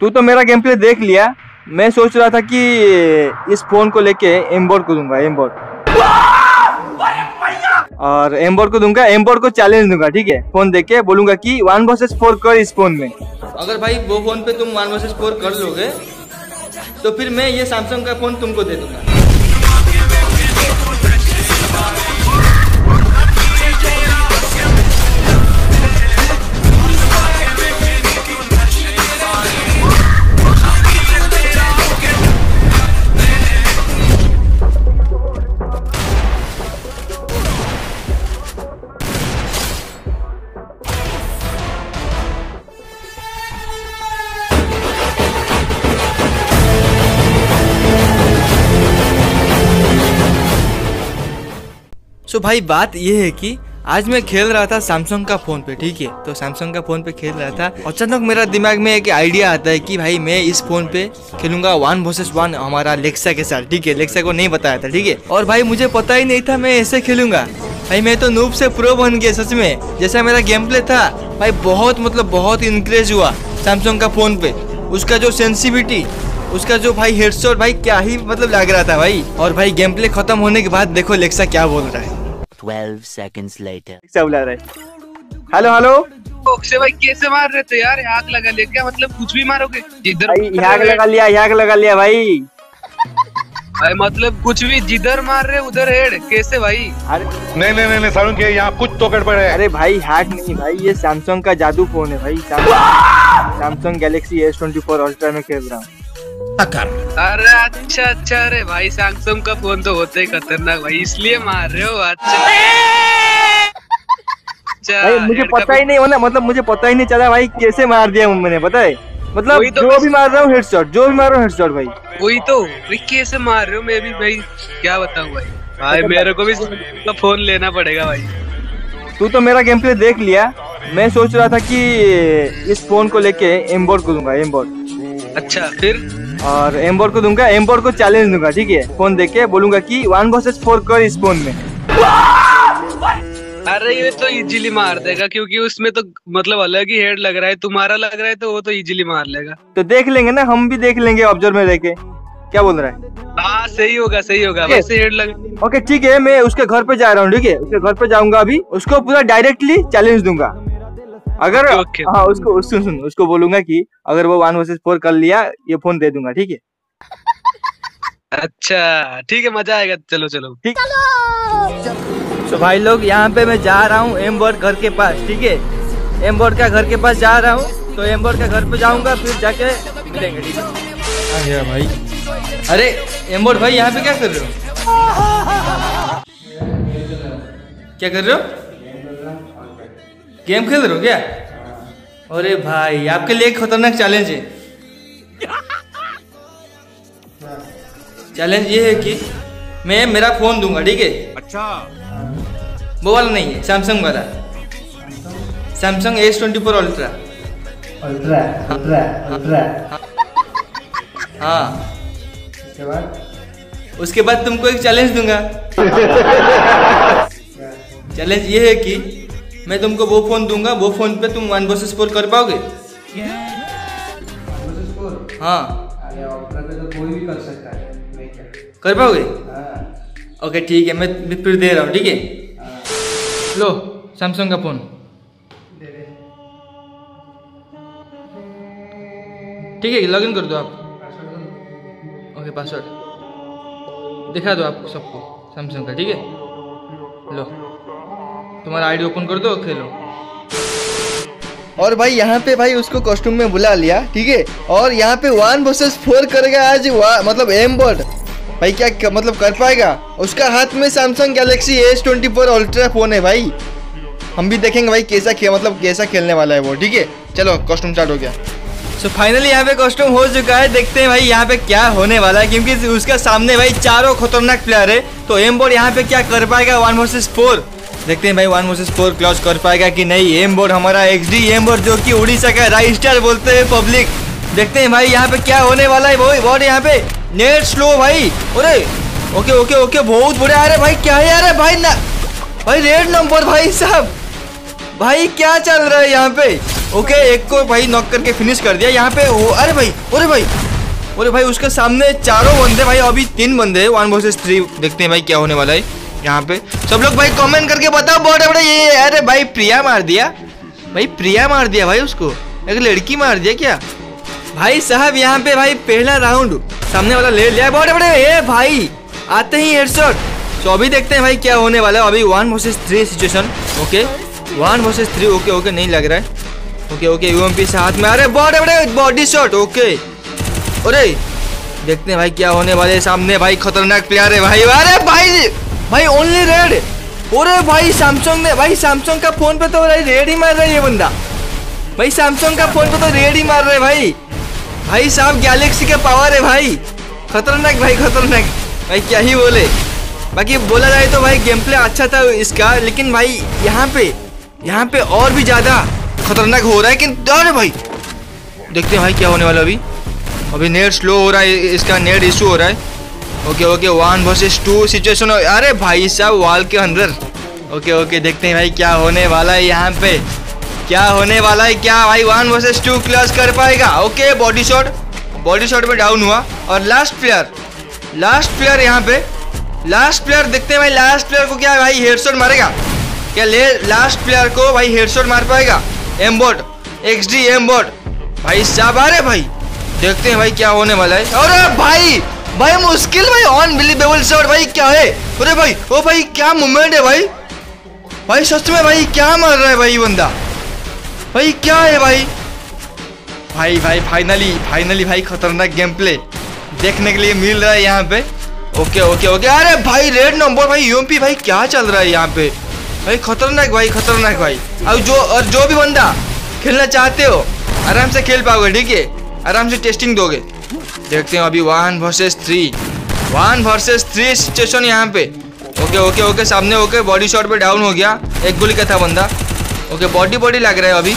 तू तो मेरा गेम प्ले देख लिया। मैं सोच रहा था कि इस फ़ोन को लेके एम्बोर्ड को दूँगा एम्बोर्ड और एम्बोर्ड को दूँगा एम्बोर्ड को चैलेंज दूँगा, ठीक है? फ़ोन देख के बोलूँगा की वन वर्सेस फोर कर इस फ़ोन में। अगर भाई वो फ़ोन पे तुम वन वर्सेस फोर कर लोगे तो फिर मैं ये सैमसंग का फ़ोन तुमको दे दूँगा। भाई, बात ये है कि आज मैं खेल रहा था सैमसंग का फ़ोन पे, ठीक है? तो सैमसंग का फ़ोन पे खेल रहा था। अचानक मेरा दिमाग में एक आइडिया आता है कि भाई, मैं इस फ़ोन पे खेलूँगा वन वर्सेस वन हमारा लेक्सा के साथ, ठीक है? लेक्सा को नहीं बताया था, ठीक है? और भाई, मुझे पता ही नहीं था मैं ऐसे खेलूँगा। भाई, मैं तो नूब से प्रो बन गया, सच में। जैसा मेरा गेम प्ले था, भाई, बहुत मतलब बहुत इंक्रेज हुआ सैमसंग का फ़ोन पे। उसका जो सेंसिविटी उसका जो भाई हेडशॉट भाई, क्या ही मतलब लग रहा था, भाई। और भाई गेम प्ले खत्म होने के बाद देखो लेक्सा क्या बोल रहा है। 12 seconds later. लेक्सा बुला रहा है। हेलो हेलो अक्षय भाई कैसे मार रहे थे यार? आग लगा ले क्या? मतलब कुछ भी मारोगे? जिधर भाई यहाँ लगा लिया यहाँ लगा लिया भाई। भाई मतलब कुछ भी जिधर मार रहे उधर हेड। कैसे भाई? अरे नहीं नहीं नहीं, नहीं सारुण के यहाँ कुछ तो गड़बड़ है। अरे भाई हैक नहीं भाई ये सैमसंग का जादू फ़ोन है भाई। Samsung Galaxy S twenty four Ultra में खेल रहा हूँ। अरे अच्छा अच्छा अरे भाई सैमसंग का फ़ोन तो होता ही खतरनाक भाई इसलिए मार रहे हो अच्छा भाई मुझे पता ही नहीं होना मतलब मुझे पता ही नहीं चला भाई कैसे मार दिया मैंने पता है? मतलब वही तो जो भी मार रहा हूँ हेडशॉट जो भी मार रहा हूँ हेडशॉट भाई। वही तो कैसे मार रहे हो? मैं भी भाई क्या बताऊँ भाई? भाई मेरे को भी तो फ़ोन लेना पड़ेगा भाई। तू तो मेरा गेम प्ले देख लिया। मैं सोच रहा था कि इस फ़ोन को लेके एम्बोर को दूँगा एम्बोर अच्छा फिर? और एम्बोर को दूँगा एम्बोर को चैलेंज दूँगा ठीक है? फ़ोन देख के बोलूँगा कि वन वर्सेस फोर कर इस फ़ोन में। अरे ये तो इजीली मार देगा क्योंकि उसमें तो मतलब अलग ही हेड लग रहा है तुम्हारा लग रहा है तो वो तो इजीली मार लेगा। तो देख लेंगे ना हम भी देख लेंगे ऑब्ज़र्व में रह के। क्या बोल रहा है? हाँ सही होगा सही होगा। वैसे हेड लग ओके ठीक है मैं उसके घर पे जा रहा हूँ ठीक है? उसके घर पे जाऊँगा अभी उसको पूरा डायरेक्टली चैलेंज दूँगा। अगर। हाँ उसको सुन सुन उसको बोलूँगा कि अगर वो वन वर्सेस फोर कर लिया ये फ़ोन दे दूँगा ठीक है? अच्छा ठीक है मज़ा आएगा। चलो चलो। ठीक। तो भाई लोग यहाँ पे मैं जा रहा हूँ एम बोर्ड घर के पास ठीक है? एम बोर्ड का घर के पास जा रहा हूँ तो एम बोर्ड का घर पे जाऊँगा फिर जाके मिलेंगे ठीक है? आ भाई। अरे एम बोर्ड भाई यहाँ पे क्या कर रहे हो? क्या कर रहे हो? गेम खेल रहे हो क्या? अरे भाई आपके लिए एक खतरनाक चैलेंज है। चैलेंज ये है कि मैं मेरा फ़ोन दूँगा ठीक है? अच्छा। वो वाला नहीं है सैमसंग वाला। Samsung S twenty four Ultra Ultra Ultra Ultra हाँ। उसके बाद? उसके बाद तुमको एक चैलेंज दूँगा। चैलेंज ये है कि मैं तुमको वो फ़ोन दूँगा, वो फ़ोन पे तुम वन वर्सेस फोर कर पाओगे? हाँ। कर पाओगे? ओके, ठीक है, मैं फिर दे रहा हूँ, ठीक है? लो सैमसंग का फ़ोन। ठीक है लॉगिन कर दो आप। ओके पासवर्ड दिखा दो आप सबको सैमसंग का, ठीक है? लो। तुम्हारा आईडी ओपन कर दो खेलो। और भाई यहाँ पे भाई उसको कॉस्ट्यूम में बुला लिया ठीक है? और यहाँ पे वन वर्सेस फोर करेगा आज मतलब एम बोर्ड भाई क्या क्या- मतलब कर पाएगा? उसका हाथ में Samsung Galaxy S twenty four Ultra phone है भाई। हम भी देखेंगे भाई कैसा खे मतलब कैसा खेलने वाला है वो ठीक है? चलो कॉस्ट्यूम स्टार्ट हो गया। सो फाइनली यहाँ पे कॉस्ट्यूम हो चुका है। देखते हैं भाई यहाँ पे क्या होने वाला है क्योंकि उसका सामने भाई चारों खतरनाक प्लेयर है। तो एम बोर्ड यहाँ पे क्या कर पाएगा? वन वर्सेस फोर देखते हैं भाई वन वर्सेस फोर क्लॉज कर पाएगा कि नहीं। एम बोर्ड हमारा एक्स डी एम बोर्ड जो कि उड़ीसा का राइट स्टार बोलते हैं पब्लिक देखते हैं भाई यहाँ पे क्या होने वाला है भाई बहुत यहाँ पे नेट स्लो भाई। अरे ओके ओके ओके बहुत बुरे आ रहे भाई। क्या है अरे भाई ना भाई रेड नंबर भाई साहब। भाई क्या चल रहा है यहाँ पे? ओके एक को भाई नॉक करके फिनिश कर दिया यहाँ पे। वो अरे भाई अरे भाई अरे भाई, उसके सामने चारों बंदे भाई, अभी तीन बंदे वन वर्सेस थ्री देखते हैं भाई क्या होने वाला है। यहाँ पे। सब लोग भाई कमेंट करके बताओ बड़े बड़े ये अरे भाई प्रिया मार दिया। भाई प्रिया मार दिया भाई उसको। एक लड़की मार दिया क्या? भाई साहब, यहाँ पे भाई पहला राउंड सामने वाला ले लिया। बड़े बड़े। ए भाई, आते ही हेडशॉट तो अभी देखते हैं भाई क्या होने वाला है। अभी one versus three situation okay one versus three okay okay नहीं लग रहा है। ओके ओके यूएमपी से हाथ में अरे बड़े बड़े बॉडी शॉट ओके अरे, देखते हैं भाई क्या होने वाले सामने। भाई खतरनाक प्लेयर है भाई। अरे भाई! भाई ओनली रेड अरे भाई सैमसंग ने, भाई सैमसंग का फ़ोन पे तो भाई रेड ही मार रहा है ये बंदा। भाई सैमसंग का फ़ोन पे तो रेड ही मार रहे भाई। भाई, साहब गैलेक्सी का पावर है भाई। खतरनाक भाई खतरनाक। भाई, क्या ही बोले। बाकी बोला जाए तो भाई गेम प्ले अच्छा था इसका, लेकिन भाई, यहाँ पे यहाँ पे और भी ज़्यादा खतरनाक हो रहा है कि अरे भाई। देखते हैं भाई क्या होने वाला अभी। अभी नेट स्लो हो रहा है, इसका नेट इशू हो रहा है। Okay okay one versus two situation अरे भाई साहब वॉल के अंदर। ओके ओके देखते हैं भाई क्या होने वाला है यहाँ पे। क्या होने वाला है, क्या भाई वन वर्सेस टू क्लोज कर पाएगा? Okay body shot body shot में डाउन हुआ। और लास्ट प्लेयर लास्ट प्लेयर यहाँ पे। लास्ट प्लेयर देखते हैं भाई लास्ट प्लेयर को क्या भाई हेडशॉट मारेगा? क्या ले लास्ट प्लेयर को भाई हेडशॉट मार पाएगा? एमबोट एक्स डी एमबोट भाई साहब, अरे भाई, देखते हैं भाई क्या होने वाला है। अरे भाई भाई मुश्किल भाई अनबिलीवेबल शॉट भाई क्या है? अरे भाई, ओ भाई, क्या मूवमेंट है भाई? भाई, सच में भाई, क्या मार रहा है भाई बंदा? भाई, क्या है भाई? भाई भाई फाइनली फाइनली भाई, खतरनाक गेम प्ले देखने के लिए मिल रहा है यहाँ पे। ओके ओके ओके अरे भाई रेड नंबर भाई यूएमपी भाई, क्या चल रहा है यहाँ पे? भाई, खतरनाक भाई खतरनाक भाई। अब जो, और जो भी बंदा खेलना चाहते हो, आराम से खेल पाओगे, ठीक है? आराम से टेस्टिंग दोगे। देखते हैं अभी one versus three one versus three situation यहाँ पे. ओके ओके ओके सामने ओके बॉडी शॉट पे डाउन हो गया. एक गोली का था बंदा. ओके बॉडी बॉडी लग रहा है अभी.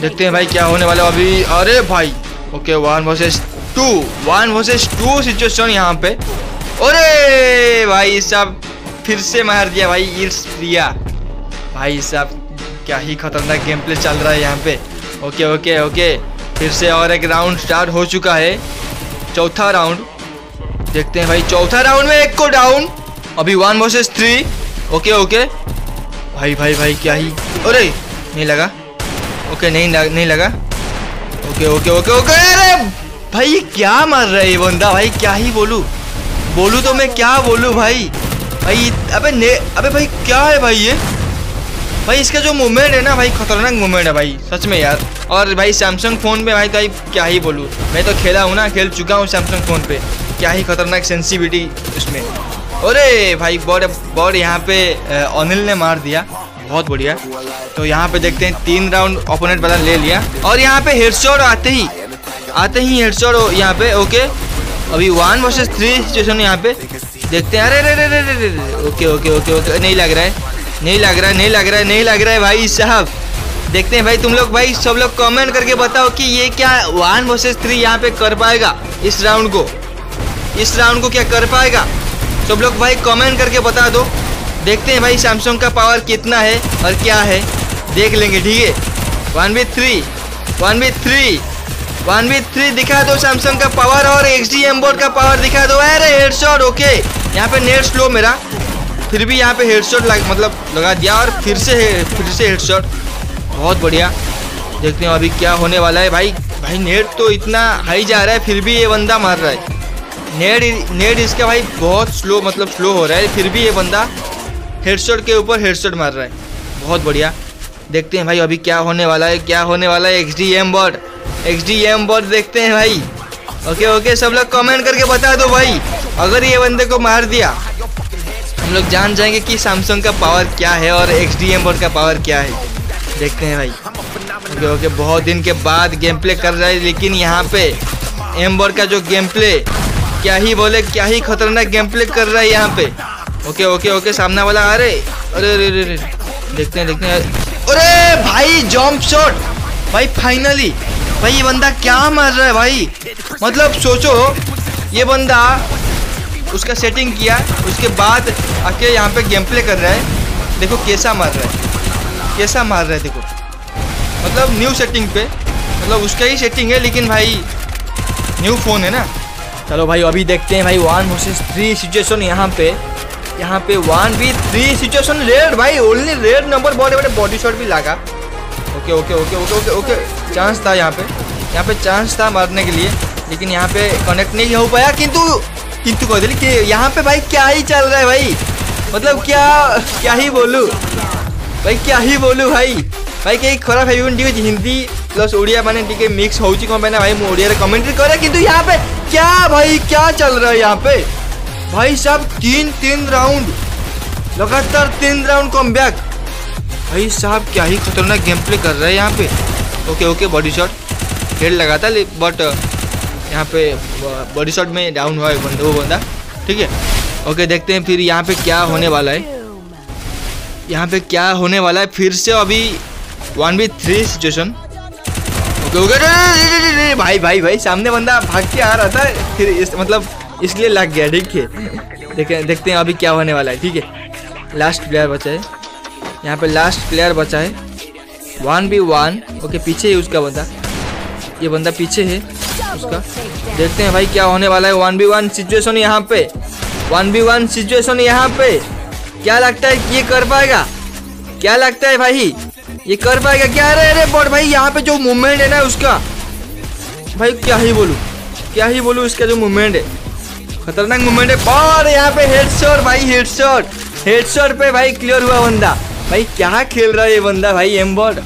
देखते हैं भाई क्या होने वाला है अभी. अरे भाई. Okay one versus two one versus two situation यहाँ पे. अरे भाई साहब, फिर से मार दिया भाई इर्स दिया भाई साहब, क्या ही खतरनाक गेम प्ले चल रहा है यहाँ पे. ओके ओके ओके फिर से और एक राउंड स्टार्ट हो चुका है. चौथा राउंड देखते हैं भाई चौथा राउंड में एक को डाउन अभी one versus three okay okay भाई भाई भाई क्या ही। अरे नहीं लगा। ओके नहीं लग, नहीं लगा। ओके ओके ओके ओके अरे भाई क्या मार रहा है ये बंदा? भाई क्या ही बोलूँ? बोलूँ तो मैं क्या बोलूँ भाई? भाई अबे ने अबे भाई क्या है भाई ये? भाई इसका जो मूवमेंट है ना भाई खतरनाक मूवमेंट है भाई सच में यार और भाई सैमसंग फ़ोन पे भाई तो भाई क्या ही बोलूँ मैं तो खेला हूँ ना खेल चुका हूँ सैमसंग फ़ोन पे क्या ही खतरनाक सेंसिविटी उसमें अरे भाई बहुत बहुत यहाँ पे अनिल ने मार दिया बहुत बढ़िया तो यहाँ पे देखते हैं तीन राउंड ओपोनेंट वाला ले लिया और यहाँ पे हेडशॉट आते ही आते ही हेडशॉट यहाँ पे ओके अभी वन वर्सेस थ्री सिचुएशन यहाँ पे देखते हैं अरे अरे अरे अरे ओके ओके ओके ओके नहीं लग रहा है नहीं लग रहा, नहीं लग रहा है नहीं लग रहा है भाई साहब। देखते हैं भाई तुम लोग, भाई सब लोग कमेंट करके बताओ कि ये क्या वन वर्सेस थ्री यहाँ पे कर पाएगा इस राउंड को। इस राउंड को क्या कर पाएगा? सब लोग भाई कमेंट करके बता दो। देखते हैं भाई सैमसंग का पावर कितना है और क्या है। देख लेंगे, ठीक है? One with three one with three one v three दिखा दो सैमसंग का पावर और एक्स डी बोर्ड का पावर दिखा दो। अरे हेडशॉट ओके यहाँ पे नेट स्लो मेरा। फिर भी यहाँ पे हेडशॉट लग मतलब लगा दिया और फिर से फिर से हेडशॉट बहुत बढ़िया। देखते हैं अभी क्या होने वाला है। भाई भाई नेट तो इतना हाई जा रहा है, फिर भी ये बंदा मार रहा है। नेट नेट इसका भाई बहुत स्लो मतलब स्लो हो रहा है। फिर भी ये बंदा हेडशॉट के ऊपर हेडशॉट मार रहा है। बहुत बढ़िया। देखते हैं भाई अभी क्या होने वाला है, क्या होने वाला है X D M board X D M board देखते हैं भाई। ओके ओके सब लोग कमेंट करके बता दो भाई। अगर ये बंदे को मार दिया हम लोग जान जाएँगे कि सैमसंग का पावर क्या है और एक्स डी एम बोर्ड का पावर क्या है। देखते हैं भाई। ओके ओके, बहुत दिन के बाद गेम प्ले कर रहा है, लेकिन यहाँ पे एम बोर्ड का जो गेम प्ले क्या ही बोले, क्या ही खतरनाक गेम प्ले कर रहा है यहाँ पे। ओके ओके ओके, सामने वाला अरे अरे अरे अरे, देखते हैं देखते हैं। अरे भाई जंप शॉट भाई फाइनली भाई, ये बंदा क्या मार रहा है भाई? मतलब सोचो, ये बंदा उसका सेटिंग किया, उसके बाद आके यहाँ पे गेम प्ले कर रहा है। देखो कैसा मार रहा है। कैसा मार रहा है, देखो। मतलब न्यू सेटिंग पे। मतलब उसका ही सेटिंग है, लेकिन भाई न्यू फ़ोन है ना। चलो भाई, अभी देखते हैं भाई वन वर्सेस थ्री सिचुएशन यहाँ पे। यहाँ पे one v three situation red भाई। ओनली रेड नंबर बड़े बड़े बॉडी शॉट भी लगा। Okay okay okay okay okay okay chance था यहाँ पे। यहाँ पे चांस था मारने के लिए, लेकिन यहाँ पे कनेक्ट नहीं हो पाया, किंतु किंतु कह दिली कि यहाँ पे भाई क्या ही चल रहा है भाई? मतलब क्या क्या ही बोलूँ? भाई क्या ही बोलूँ भाई? भाई कहीं खराब है ठीक हिंदी प्लस ओडिया माने टिके मिक्स होची कौन भाई? मैं ओडिया कमेंट्री करे, किंतु यहाँ पे क्या भाई, क्या चल रहा है यहाँ पे? भाई साहब तीन तीन राउंड लगातार तीन राउंड कम बैक भाई साहब क्या ही खतरनाक गेम प्ले कर रहा है यहाँ पे। Okay okay body shot head लगा था बट यहाँ पे बॉडी शॉट में डाउन हुआ है बंदा, वो बंदा। ठीक है? ओके देखते हैं फिर यहाँ पे क्या होने वाला है। यहाँ पे क्या होने वाला है? फिर से अभी one v three situation okay okay भाई भाई भाई, सामने बंदा भाग के आ रहा था, फिर इस मतलब इसलिए लग गया, ठीक है? देखें, देखते हैं अभी क्या होने वाला है, ठीक है? लास्ट प्लेयर बचा है। यहाँ पे लास्ट प्लेयर बचा है। वन बी वन ओके पीछे है उसका बंदा। ये बंदा पीछे है। उसका। देखते हैं भाई क्या होने वाला है। वन बी वन सिचुएशन यहाँ पे। वन बी वन सिचुएशन यहाँ पे। क्या लगता है ये कर पाएगा? क्या लगता है भाई? ये कर पाएगा क्या? अरे अरे बट भाई यहाँ पे जो मूवमेंट है ना उसका। भाई क्या ही बोलूँ? क्या ही बोलूँ इसका जो मूवमेंट है। खतरनाक मूवमेंट है। और यहाँ पे हेडशॉट भाई हेडशॉट हेडशॉट पे भाई क्लियर हुआ बंदा। भाई क्या खेल रहा है ये बंदा भाई एम्बॉर्ड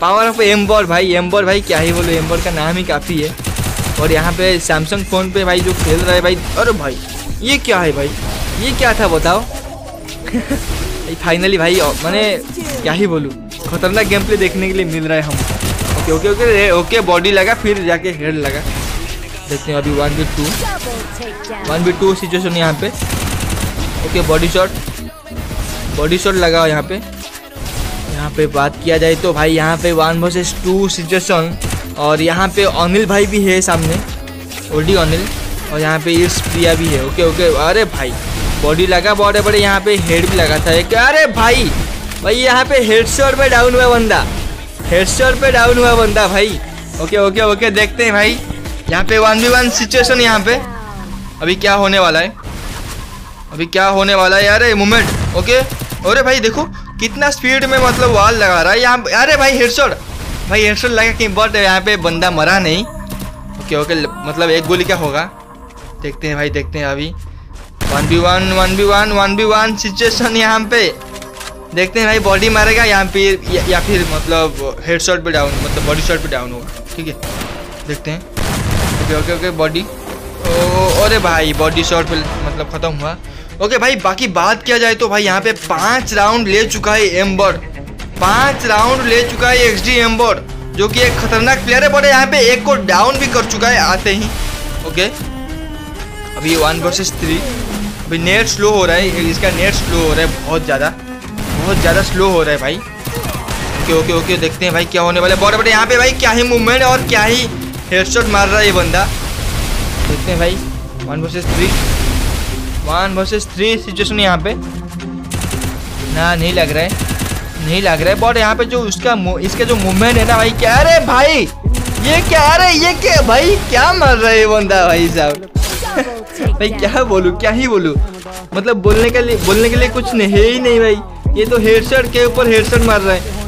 पावर ऑफ़ एम्बॉर्ड भाई एम्बॉर्ड भाई क्या ही बोलो एम्बॉर्ड का नाम ही काफ़ी है। और यहाँ पे सैमसंग फ़ोन पे भाई जो खेल रहा है भाई, अरे भाई, ये क्या है भाई? ये क्या था बताओ? फाइनली भाई मैंने क्या ही बोलूँ? खतरनाक गेम प्ले देखने के लिए मिल रहा है हम okay okay okay okay body लगा, फिर जाके हेड लगा। देखते हैं अभी one v two one v two situation यहाँ पे। Okay body shot body shot लगा यहाँ पे। यहाँ पे बात किया जाए तो भाई, यहाँ पे वन वर्सेस टू सिचुएशन और यहाँ पे अनिल भाई भी है सामने। ओडी अनिल। और यहाँ पे इर्स प्रिया भी है। Okay okay. अरे भाई बॉडी लगा बड़े बड़े यहाँ पे हेड भी लगा था एक। अरे भाई भाई यहाँ पे हेड शॉट पे डाउन हुआ बंदा। हेड शॉट पे डाउन हुआ बंदा भाई। ओके ओके ओके, देखते हैं भाई। यहाँ पे वन बी वन सिचुएशन यहाँ पे। अभी क्या होने वाला है? अभी क्या होने वाला है? अरे मूवमेंट ओके, अरे भाई देखो, कितना स्पीड में मतलब वाल लगा रहा है यहाँ अरे भाई हेडशॉट भाई हेडशॉट लगा कि बट यहाँ पे बंदा मरा नहीं। ओके ओके मतलब एक गोली क्या होगा? देखते हैं भाई देखते हैं अभी। One v one one v one one v one situation यहाँ पे। देखते हैं भाई बॉडी मारेगा यहाँ पे या, या फिर मतलब हेड शॉट पे डाउन मतलब बॉडी शॉट पे डाउन होगा। ठीक है? देखते हैं। ओके ओके ओके बॉडी अरे भाई बॉडी शॉट पे मतलब ख़त्म हुआ। ओके भाई बाकी बात किया जाए तो भाई यहाँ पे पाँच राउंड ले चुका है एम्बर पाँच राउंड ले चुका है एक्स डी जो कि एक खतरनाक प्लेयर है बट यहाँ पे एक को डाउन भी कर चुका है, आते ही। ओके अभी वन वर्सेस थ्री अभी नेट स्लो हो रहा है इसका नेट स्लो हो रहा है बहुत ज़्यादा। बहुत ज़्यादा स्लो हो रहा है भाई। ओके ओके ओके देखते हैं भाई क्या होने वाला है। बड़े बड़े यहाँ पे भाई क्या ही मूवमेंट और क्या ही हेडशॉट मार रहा है ये बंदा। देखते हैं भाई one versus three one versus three situation यहाँ पे। ना, नहीं लग रहा है। नहीं लग रहा है बट यहाँ पे जो उसका इसका जो मूवमेंट है ना भाई, क्या अरे भाई? ये क्या अरे ये क्या भाई? क्या मार रहा है बंदा भाई साहब? भाई क्या बोलूँ, क्या ही बोलूँ? मतलब बोलने के लिए, बोलने के लिए कुछ नहीं, है ही नहीं भाई। ये तो हेडसेट के ऊपर हेडशॉट मार रहा है।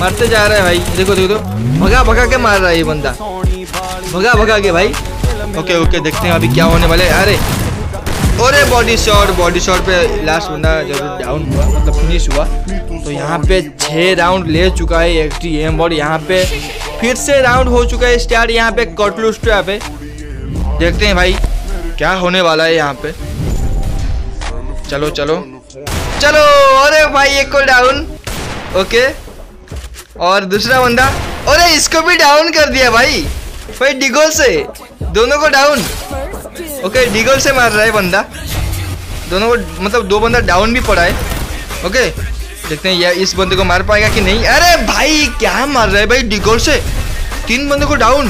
मारते जा रहा है भाई। देखो देखो भगा भगा के मार रहा है ये बंदा। भगा भगा के भाई। ओके ओके देखते हैं अभी क्या होने वाले अरे! अरे बॉडी शॉट बॉडी शॉट पे लास्ट बंदा जब डाउन हुआ मतलब फिनिश हुआ। तो यहाँ पे छः राउंड ले चुका है एक्स डी एम बॉडी यहाँ पे फिर से राउंड हो चुका है स्टार्ट यहाँ पे कटलू स्ट्रा पे देखते हैं भाई, क्या होने वाला है यहाँ पे। चलो चलो। चलो, अरे भाई एक को डाउन ओके। और दूसरा बंदा। अरे, इसको भी डाउन कर दिया भाई। भाई डिगोल से। दोनों को डाउन ओके डिगोल से मार रहा है बंदा। दोनों को मतलब दो बंदा डाउन भी पड़ा है। ओके। देखते हैं यार इस बंदे को मार पाएगा कि नहीं? अरे भाई, क्या मार रहा है भाई डिगोल से? तीन बंदे को डाउन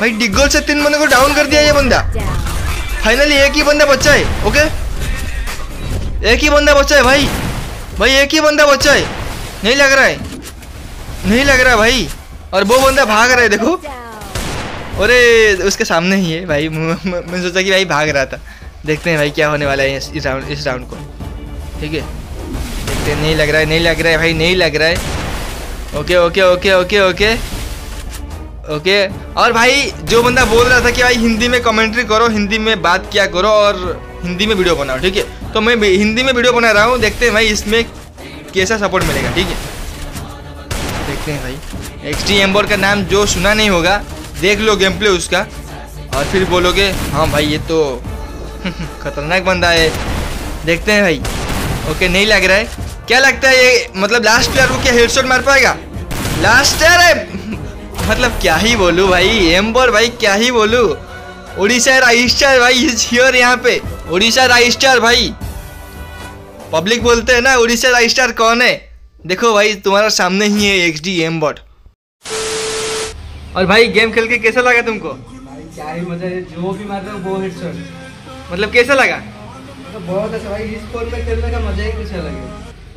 भाई डिगोल से तीन बंदे को डाउन कर दिया ये बंदा। फाइनली एक ही बंदा बच्चा है ओके एक ही बंदा बच्चा है भाई। भाई एक ही बंदा बच्चा है। नहीं लग रहा है। नहीं लग रहा भाई। और वो बंदा भाग रहा है, देखो। अरे, उसके सामने ही है भाई। मैंने सोचा कि भाई भाग रहा था। देखते हैं भाई क्या होने वाला है इस राउंड इस राउंड को। ठीक है? हैं नहीं लग रहा है, नहीं लग रहा है भाई, नहीं लग रहा है। Okay okay okay okay okay okay और भाई, जो बंदा बोल रहा था कि भाई हिंदी में कमेंट्री करो, हिंदी में बात क्या करो और हिंदी में वीडियो बनाओ, ठीक है? तो मैं हिंदी में वीडियो बना रहा हूँ, देखते हैं भाई इसमें कैसा सपोर्ट मिलेगा, ठीक है? देखते हैं भाई। एक्स टी एम्बोर का नाम जो सुना नहीं होगा, देख लो गेम प्ले उसका। और फिर बोलोगे हाँ भाई, ये तो खतरनाक बंदा है। देखते हैं भाई। ओके नहीं लग रहा है। क्या लगता है ये मतलब लास्ट प्लेयर को क्या हेडशॉट मार पाएगा? लास्ट प्लेयर मतलब क्या ही बोलूँ भाई एम्बोर भाई क्या ही बोलूँ। उड़ीसा राइस्टार भाई इज़ हियर यहाँ पे। उड़ीसा राइस्टार भाई। पब्लिक बोलते हैं ना उड़ीसा राइस्टार कौन है? देखो भाई तुम्हारा सामने ही है एक्स डी एम बॉट और भाई गेम खेल के कैसा लगा तुमको? भाई क्या ही मज़ा है जो भी मारता है वो हेडशॉट मतलब कैसा लगा? तो बहुत अच्छा भाई इस फ़ोन में खेलने का मज़ा ही कुछ अलग है।